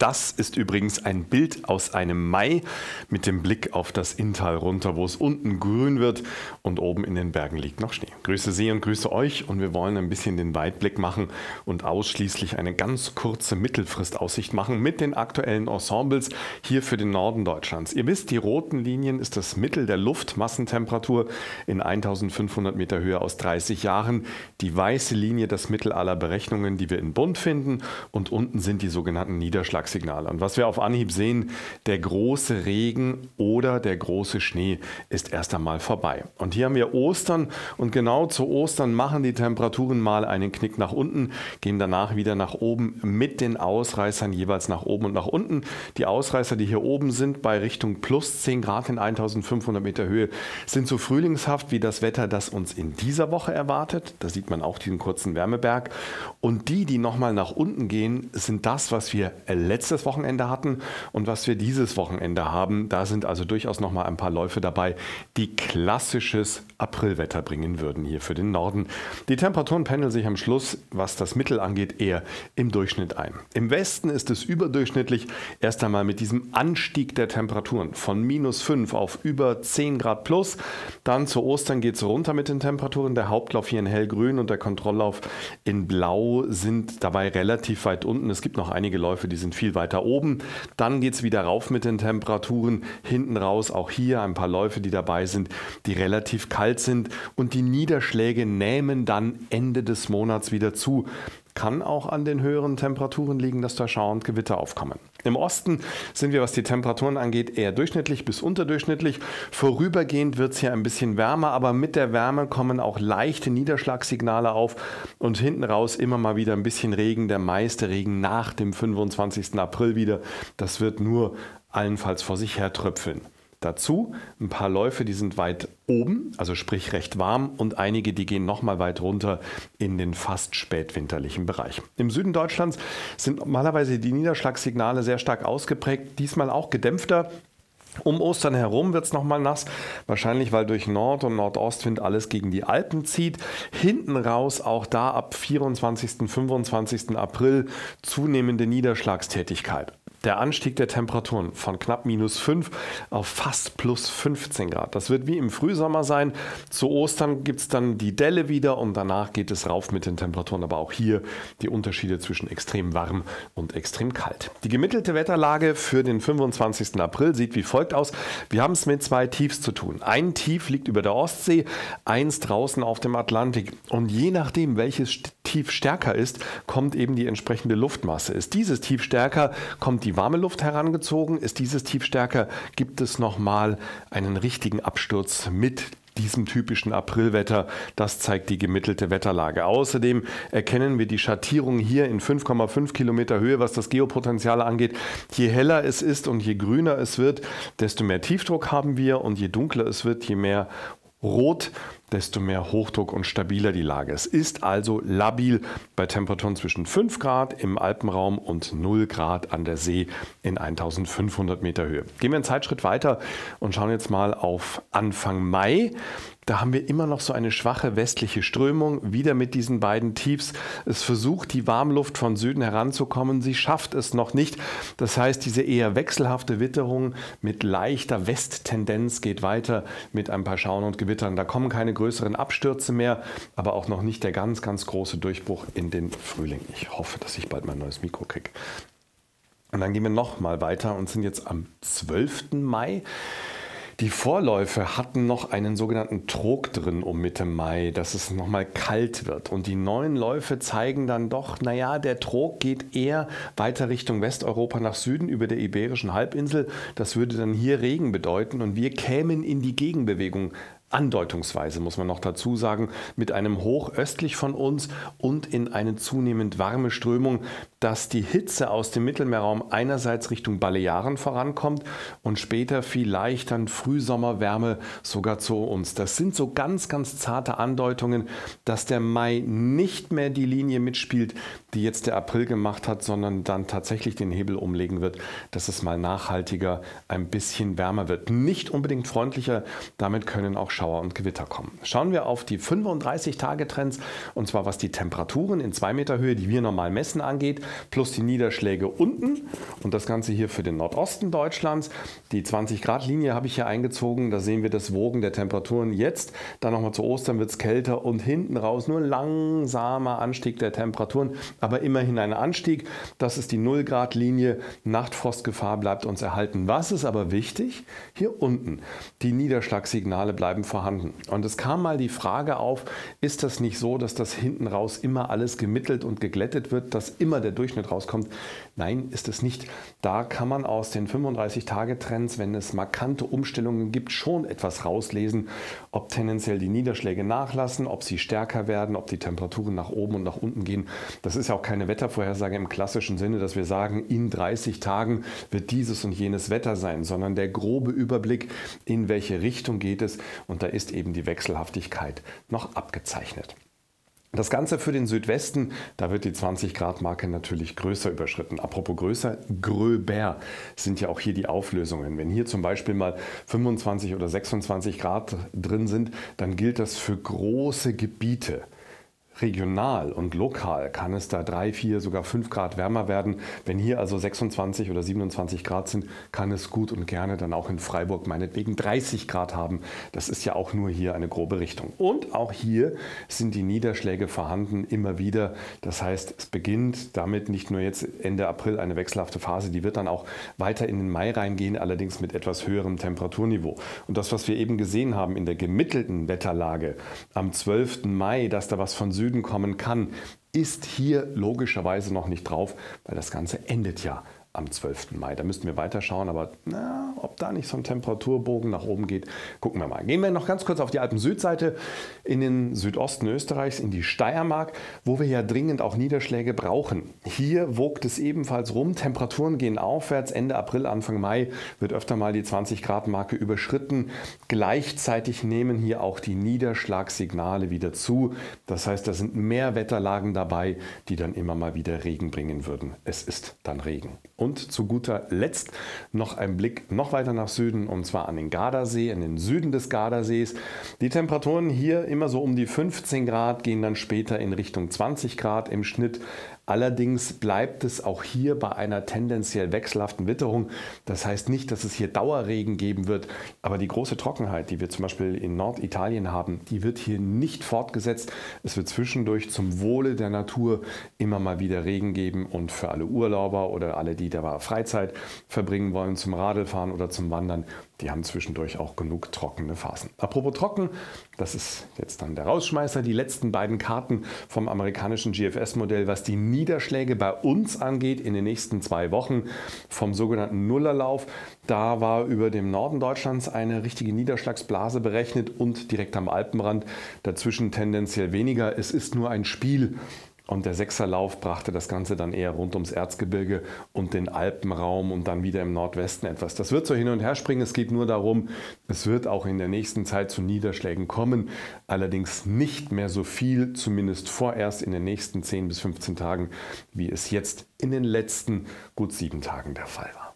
Das ist übrigens ein Bild aus einem Mai mit dem Blick auf das Inntal runter, wo es unten grün wird und oben in den Bergen liegt noch Schnee. Grüße Sie und grüße euch und wir wollen ein bisschen den Weitblick machen und ausschließlich eine ganz kurze Mittelfristaussicht machen mit den aktuellen Ensembles hier für den Norden Deutschlands. Ihr wisst, die roten Linien ist das Mittel der Luftmassentemperatur in 1500 Meter Höhe aus 30 Jahren. Die weiße Linie das Mittel aller Berechnungen, die wir in Bund finden und unten sind die sogenannten Niederschlags Signale. Und was wir auf Anhieb sehen, der große Regen oder der große Schnee ist erst einmal vorbei. Und hier haben wir Ostern und genau zu Ostern machen die Temperaturen mal einen Knick nach unten, gehen danach wieder nach oben mit den Ausreißern jeweils nach oben und nach unten. Die Ausreißer, die hier oben sind, bei Richtung plus 10 Grad in 1500 Meter Höhe, sind so frühlingshaft wie das Wetter, das uns in dieser Woche erwartet. Da sieht man auch diesen kurzen Wärmeberg. Und die, die nochmal nach unten gehen, sind das, was wir letztes letztes Wochenende hatten und was wir dieses Wochenende haben. Da sind also durchaus noch mal ein paar Läufe dabei, die klassisches Aprilwetter bringen würden hier für den Norden. Die Temperaturen pendeln sich am Schluss, was das Mittel angeht, eher im Durchschnitt ein. Im Westen ist es überdurchschnittlich erst einmal mit diesem Anstieg der Temperaturen von minus 5 auf über 10 Grad plus. Dann zu Ostern geht es runter mit den Temperaturen. Der Hauptlauf hier in hellgrün und der Kontrolllauf in blau sind dabei relativ weit unten. Es gibt noch einige Läufe, die sind viel viel weiter oben. Dann geht es wieder rauf mit den Temperaturen. Hinten raus auch hier ein paar Läufe, die dabei sind, die relativ kalt sind. Und die Niederschläge nehmen dann Ende des Monats wieder zu kann auch an den höheren Temperaturen liegen, dass da schauend Gewitter aufkommen. Im Osten sind wir, was die Temperaturen angeht, eher durchschnittlich bis unterdurchschnittlich. Vorübergehend wird es hier ein bisschen wärmer, aber mit der Wärme kommen auch leichte Niederschlagssignale auf und hinten raus immer mal wieder ein bisschen Regen, der meiste Regen nach dem 25. April wieder. Das wird nur allenfalls vor sich her tröpfeln. Dazu ein paar Läufe, die sind weit oben, also sprich recht warm und einige, die gehen nochmal weit runter in den fast spätwinterlichen Bereich. Im Süden Deutschlands sind normalerweise die Niederschlagssignale sehr stark ausgeprägt, diesmal auch gedämpfter. Um Ostern herum wird es nochmal nass, wahrscheinlich weil durch Nord- und Nordostwind alles gegen die Alpen zieht. Hinten raus auch da ab 24. 25. April zunehmende Niederschlagstätigkeit der Anstieg der Temperaturen von knapp minus 5 auf fast plus 15 Grad. Das wird wie im Frühsommer sein. Zu Ostern gibt es dann die Delle wieder und danach geht es rauf mit den Temperaturen. Aber auch hier die Unterschiede zwischen extrem warm und extrem kalt. Die gemittelte Wetterlage für den 25. April sieht wie folgt aus. Wir haben es mit zwei Tiefs zu tun. Ein Tief liegt über der Ostsee, eins draußen auf dem Atlantik. Und je nachdem, welches Tief stärker ist, kommt eben die entsprechende Luftmasse. Ist dieses Tief stärker, kommt die die warme Luft herangezogen. Ist dieses Tief stärker, gibt es nochmal einen richtigen Absturz mit diesem typischen Aprilwetter. Das zeigt die gemittelte Wetterlage. Außerdem erkennen wir die Schattierung hier in 5,5 Kilometer Höhe, was das Geopotenzial angeht. Je heller es ist und je grüner es wird, desto mehr Tiefdruck haben wir und je dunkler es wird, je mehr Rot, desto mehr Hochdruck und stabiler die Lage. Es ist also labil bei Temperaturen zwischen 5 Grad im Alpenraum und 0 Grad an der See in 1500 Meter Höhe. Gehen wir einen Zeitschritt weiter und schauen jetzt mal auf Anfang Mai. Da haben wir immer noch so eine schwache westliche Strömung, wieder mit diesen beiden Tiefs. Es versucht, die Warmluft von Süden heranzukommen. Sie schafft es noch nicht. Das heißt, diese eher wechselhafte Witterung mit leichter Westtendenz geht weiter mit ein paar Schauern und Gewittern. Da kommen keine größeren Abstürze mehr, aber auch noch nicht der ganz, ganz große Durchbruch in den Frühling. Ich hoffe, dass ich bald mein neues Mikro kriege. Und dann gehen wir noch mal weiter und sind jetzt am 12. Mai. Die Vorläufe hatten noch einen sogenannten Trog drin um Mitte Mai, dass es nochmal kalt wird. Und die neuen Läufe zeigen dann doch, naja, der Trog geht eher weiter Richtung Westeuropa nach Süden über der Iberischen Halbinsel. Das würde dann hier Regen bedeuten und wir kämen in die Gegenbewegung andeutungsweise, muss man noch dazu sagen, mit einem Hoch östlich von uns und in eine zunehmend warme Strömung, dass die Hitze aus dem Mittelmeerraum einerseits Richtung Balearen vorankommt und später vielleicht dann Frühsommerwärme sogar zu uns. Das sind so ganz, ganz zarte Andeutungen, dass der Mai nicht mehr die Linie mitspielt, die jetzt der April gemacht hat, sondern dann tatsächlich den Hebel umlegen wird, dass es mal nachhaltiger ein bisschen wärmer wird. Nicht unbedingt freundlicher, damit können auch Schauer und Gewitter kommen. Schauen wir auf die 35-Tage-Trends und zwar was die Temperaturen in 2 Meter Höhe, die wir normal messen, angeht, plus die Niederschläge unten und das Ganze hier für den Nordosten Deutschlands. Die 20 Grad Linie habe ich hier eingezogen, da sehen wir das Wogen der Temperaturen jetzt. Dann nochmal zu Ostern wird es kälter und hinten raus nur langsamer Anstieg der Temperaturen, aber immerhin ein Anstieg. Das ist die 0 Grad Linie. Nachtfrostgefahr bleibt uns erhalten. Was ist aber wichtig? Hier unten. Die Niederschlagssignale bleiben vorhanden. Und es kam mal die Frage auf, ist das nicht so, dass das hinten raus immer alles gemittelt und geglättet wird, dass immer der Durchschnitt rauskommt? Nein, ist es nicht. Da kann man aus den 35-Tage-Trends, wenn es markante Umstellungen gibt, schon etwas rauslesen, ob tendenziell die Niederschläge nachlassen, ob sie stärker werden, ob die Temperaturen nach oben und nach unten gehen. Das ist ja auch keine Wettervorhersage im klassischen Sinne, dass wir sagen, in 30 Tagen wird dieses und jenes Wetter sein, sondern der grobe Überblick, in welche Richtung geht es. Und da ist eben die Wechselhaftigkeit noch abgezeichnet. Das Ganze für den Südwesten, da wird die 20 Grad Marke natürlich größer überschritten. Apropos größer, gröber sind ja auch hier die Auflösungen. Wenn hier zum Beispiel mal 25 oder 26 Grad drin sind, dann gilt das für große Gebiete. Regional und lokal kann es da 3, 4, sogar 5 Grad wärmer werden. Wenn hier also 26 oder 27 Grad sind, kann es gut und gerne dann auch in Freiburg meinetwegen 30 Grad haben. Das ist ja auch nur hier eine grobe Richtung. Und auch hier sind die Niederschläge vorhanden immer wieder. Das heißt, es beginnt damit nicht nur jetzt Ende April eine wechselhafte Phase, die wird dann auch weiter in den Mai reingehen, allerdings mit etwas höherem Temperaturniveau. Und das, was wir eben gesehen haben in der gemittelten Wetterlage am 12. Mai, dass da was von Süden Süden kommen kann, ist hier logischerweise noch nicht drauf, weil das Ganze endet ja am 12. Mai. Da müssten wir weiterschauen, aber na, ob da nicht so ein Temperaturbogen nach oben geht, gucken wir mal. Gehen wir noch ganz kurz auf die Alpen-Südseite in den Südosten Österreichs, in die Steiermark, wo wir ja dringend auch Niederschläge brauchen. Hier wogt es ebenfalls rum, Temperaturen gehen aufwärts, Ende April, Anfang Mai wird öfter mal die 20 Grad Marke überschritten. Gleichzeitig nehmen hier auch die Niederschlagssignale wieder zu. Das heißt, da sind mehr Wetterlagen dabei, die dann immer mal wieder Regen bringen würden. Es ist dann Regen. Und zu guter Letzt noch ein Blick noch weiter nach Süden und zwar an den Gardasee, in den Süden des Gardasees. Die Temperaturen hier immer so um die 15 Grad, gehen dann später in Richtung 20 Grad im Schnitt. Allerdings bleibt es auch hier bei einer tendenziell wechselhaften Witterung. Das heißt nicht, dass es hier Dauerregen geben wird, aber die große Trockenheit, die wir zum Beispiel in Norditalien haben, die wird hier nicht fortgesetzt. Es wird zwischendurch zum Wohle der Natur immer mal wieder Regen geben und für alle Urlauber oder alle, die da Freizeit verbringen wollen zum Radlfahren oder zum Wandern, die haben zwischendurch auch genug trockene Phasen. Apropos trocken, das ist jetzt dann der Rausschmeißer, die letzten beiden Karten vom amerikanischen GFS-Modell, was die Niederschläge bei uns angeht in den nächsten zwei Wochen vom sogenannten Nullerlauf. Da war über dem Norden Deutschlands eine richtige Niederschlagsblase berechnet und direkt am Alpenrand dazwischen tendenziell weniger. Es ist nur ein Spiel und der Sechserlauf brachte das Ganze dann eher rund ums Erzgebirge und den Alpenraum und dann wieder im Nordwesten etwas. Das wird so hin und her springen. Es geht nur darum, es wird auch in der nächsten Zeit zu Niederschlägen kommen. Allerdings nicht mehr so viel, zumindest vorerst in den nächsten 10 bis 15 Tagen, wie es jetzt in den letzten gut sieben Tagen der Fall war.